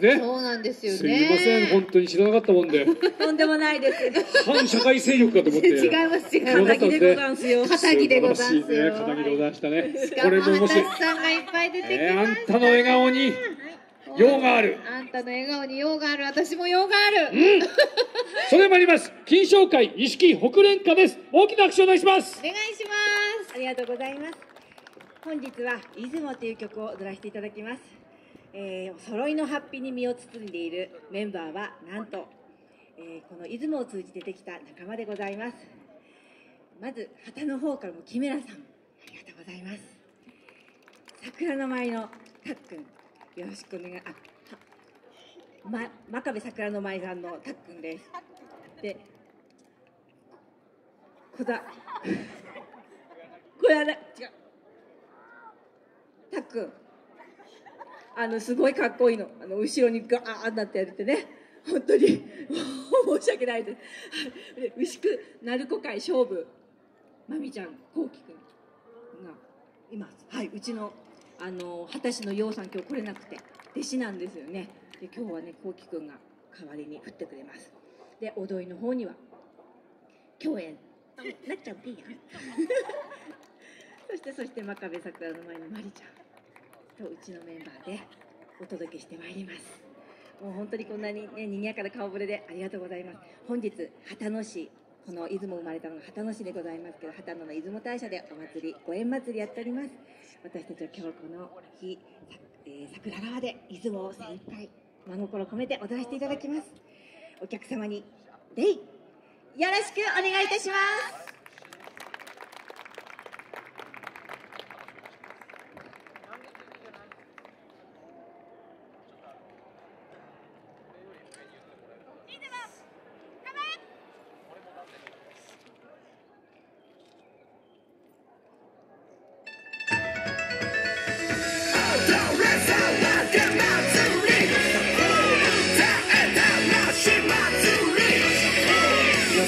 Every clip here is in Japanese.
ね。そうなんですよね。すみません、本当に知らなかったもんで、とんでもないです。反社会勢力かと思って。違います違います。そうだったん敵でござんすよ。肩着でござんすよ肩着でござんしたねし。かこもれももし、畑さんがいっぱい出てきえーあました。んたの笑顔に用がある。あんたの笑顔に用がある。私も用がある。それで参ります。金賞会錦北連歌です。大きな拍手をお願いします。お願いします。ありがとうございます。本日は「出雲」という曲を踊らせていただきます。えー揃いのハッピーに身を包んでいるメンバーはなんと、えーこの出雲を通じてできた仲間でございます。まず旗の方からも木村さんありがとうございます。桜の舞のたっくんよろしくお願いあま真壁桜の舞さんのたっくんです。で小田これあれ違うたっくんあのすごいかっこいいの。あの後ろにガーンなってやるってね。本当に 申し訳ないです。で牛久鳴子会勝負。まみちゃんこうきくんがいます。はいうちのあの果たしのようさん今日来れなくて弟子なんですよね。で今日はねこうきくんが代わりに振ってくれます。で踊りの方には共演。なっちゃっていいや そしてそして真壁桜の前のまりちゃんとうちのメンバーでお届けしてまいります。もう本当にこんなにね賑やかな顔ぶれでありがとうございます。本日旗野市この出雲生まれたのが旗野市でございますけど旗野の出雲大社でお祭りご縁祭りやっております。私たちは今日この日、えー桜川で出雲を精一杯真心込めて踊らせていただきます。お客様に礼よろしくお願いいたします。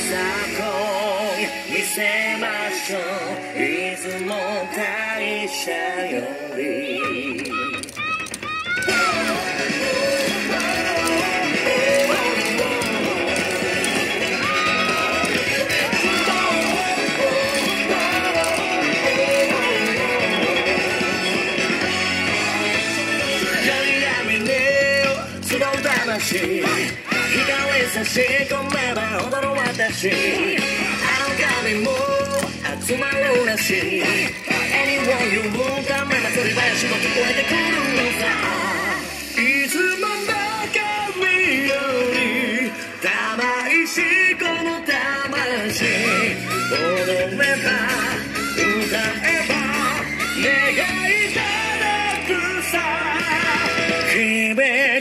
さこい見せましょう。出雲大社より闇に集う。魂光差し込めば踊る私。あの髪も集まるらし。い Anyone you move ためな鳥林も聞こえてくるのさ。いつもの神より玉石この魂。踊れば歌えば願い届くさ。響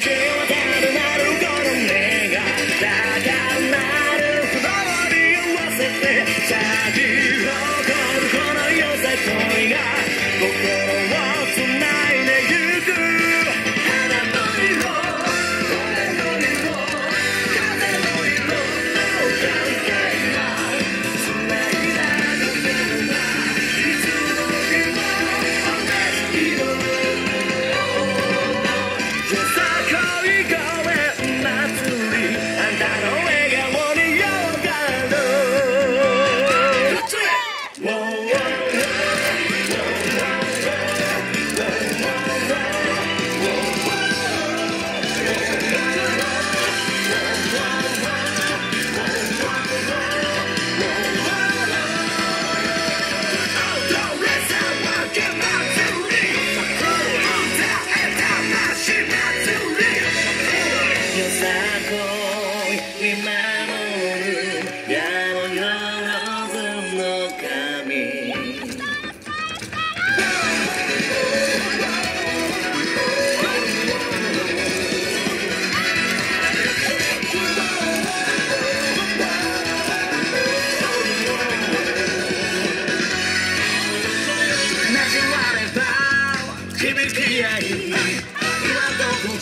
わせて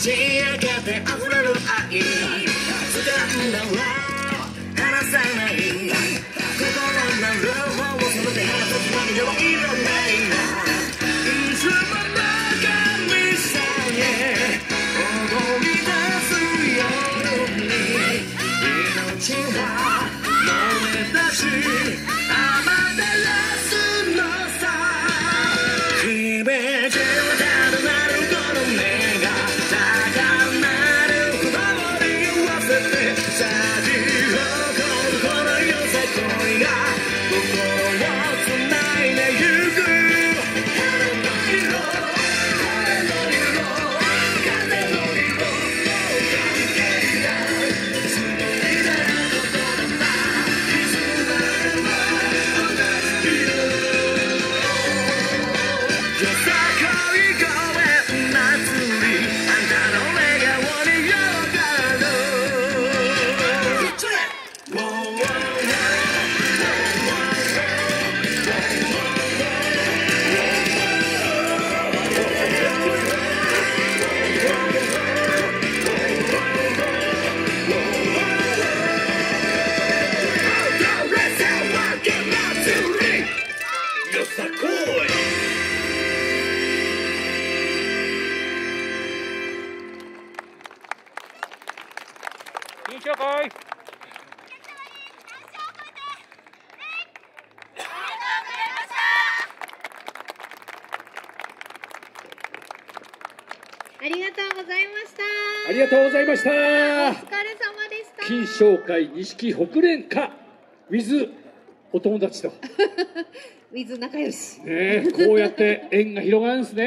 と緊張かい。ありがとうございました。ありがとうございました。お疲れ様でした。金賞会錦北連 with お友達と。with 仲良し。ねこうやって縁が広がるんですね。